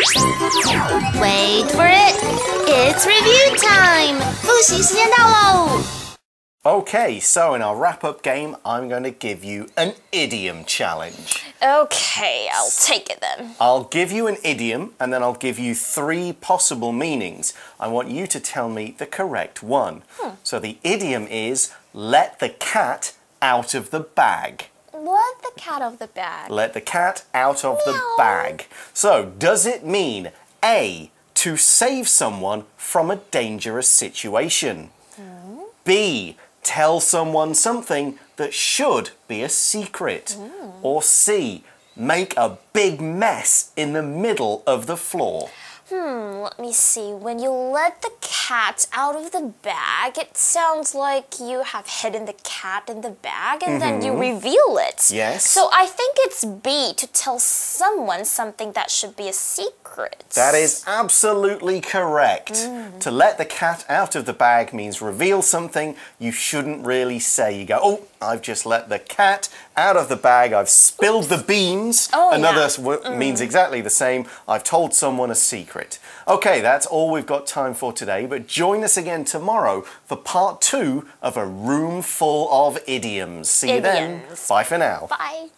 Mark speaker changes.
Speaker 1: Wait for it. It's review time. 复习时间到喽。
Speaker 2: Okay, so in our wrap up game, I'm going to give you an idiom challenge.
Speaker 3: Okay, I'll take it then.
Speaker 2: I'll give you an idiom and then I'll give you three possible meanings. I want you to tell me the correct one. So the idiom is let the cat out of the bag.
Speaker 3: Let the cat out of the bag.
Speaker 2: Let the cat out of the bag. So, does it mean A, to save someone from a dangerous situation? Hmm. B, tell someone something that should be a secret? Hmm. Or C, make a big mess in the middle of the floor?
Speaker 3: Hmm, let me see. When you let the cat out of the bag, it sounds like you have hidden the cat in the bag and then you mm-hmm. reveal it.
Speaker 2: Yes.
Speaker 3: So I think it's B to tell someone something that should be a secret.
Speaker 2: That is absolutely correct. Mm. To let the cat out of the bag means reveal something you shouldn't really say. You go, oh, I've just let the cat out of the bag. I've spilled the beans.
Speaker 3: Oh,
Speaker 2: Another
Speaker 3: yeah.
Speaker 2: w- mm. means exactly the same. I've told someone a secret. Okay, that's all we've got time for today, but join us again tomorrow for part two of a room full of idioms. See you then. Bye for now.
Speaker 3: Bye.